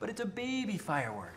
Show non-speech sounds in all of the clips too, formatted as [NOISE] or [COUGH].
but it's a baby firework.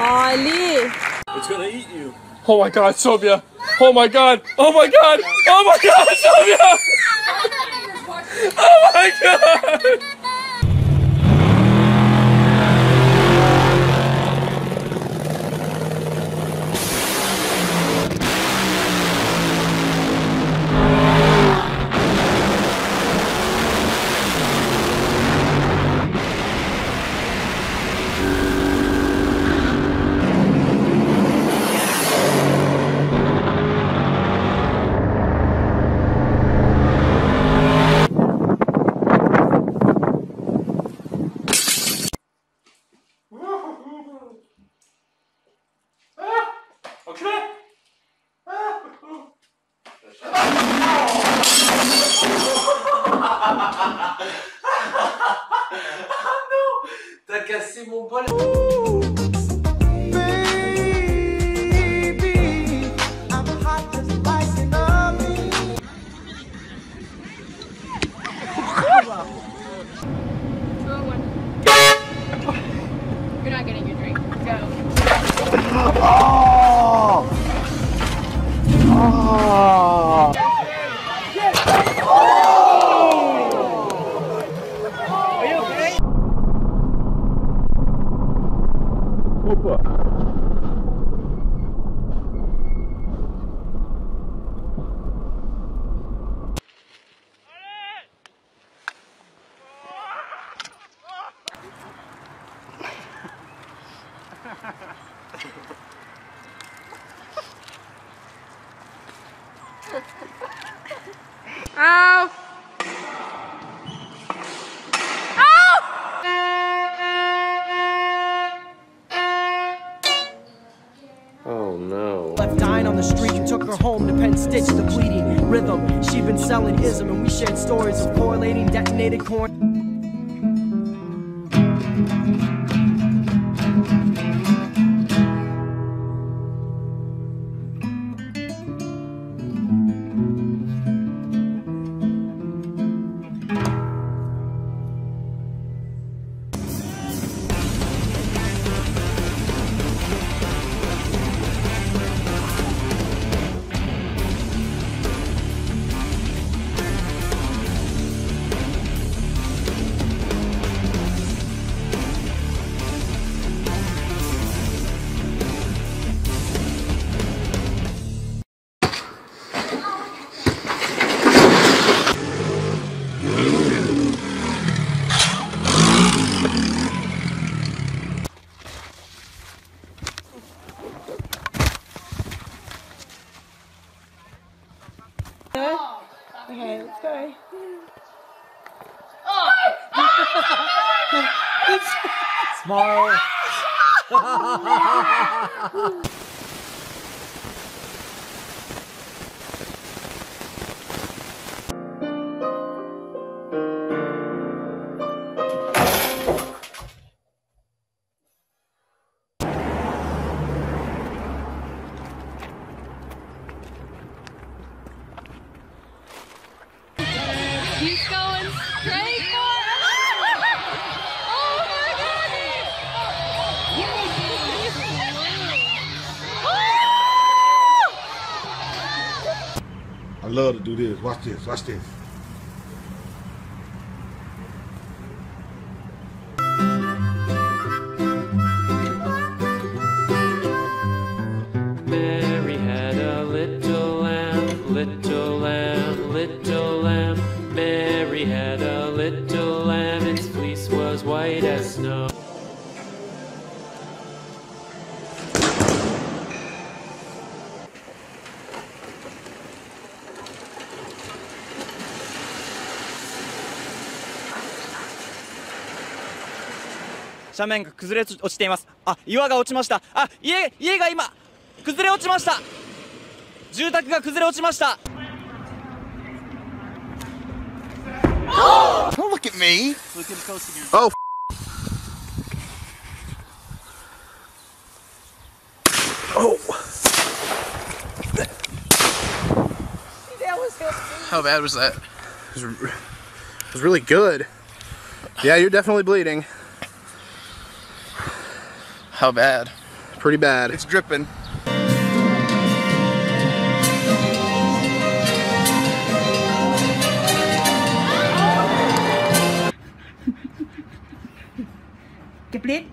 Ali. It's gonna eat you. Oh my god, Sylvia. Oh my god. Oh my god. Oh my god, Sylvia. [LAUGHS] Oh my god. T'as cassé mon bol. You're not getting your drink. Go. Ow! Oh no. Left dying on the street and took her home to pen stitch the bleeding rhythm. She'd been selling ism and we shared stories of correlating detonated corn. Okay, let's go. Smile. love to do this. Watch this. Watch this. Mary had a little lamb, little lamb, little 斜面が崩れ落ちていますあ岩が落ちましたあ家家が今崩れ落ちました住宅が崩れ落ちました Don't look at me. Oh. How bad was that? It was, it was really good. Yeah, you're definitely bleeding. How bad? Pretty bad. It's dripping. Complete?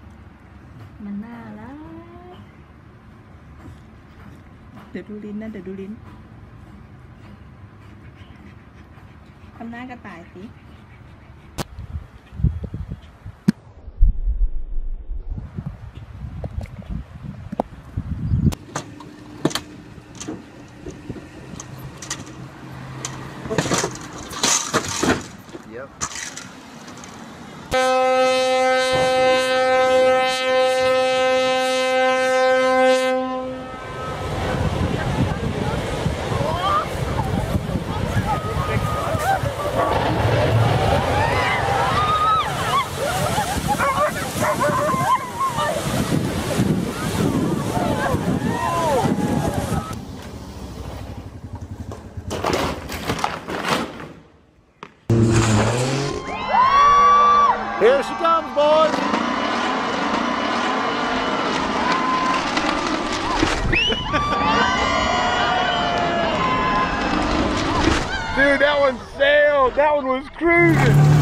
Dude, that one sailed. That one was cruising.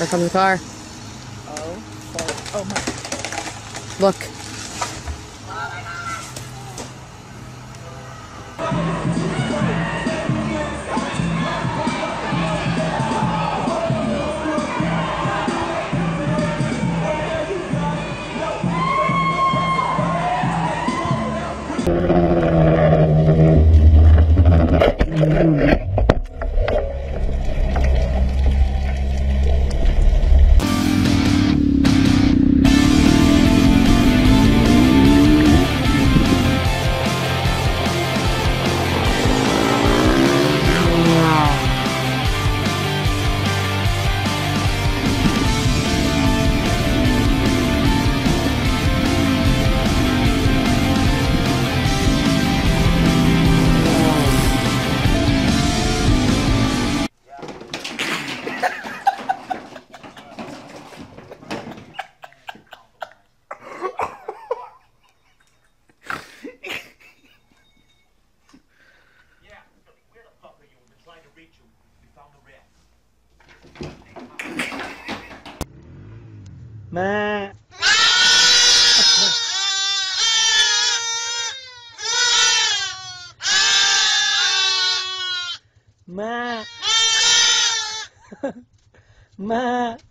There comes the car. Oh, oh, oh my. Look. मैं [LAUGHS] मैं मैं